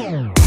Boom.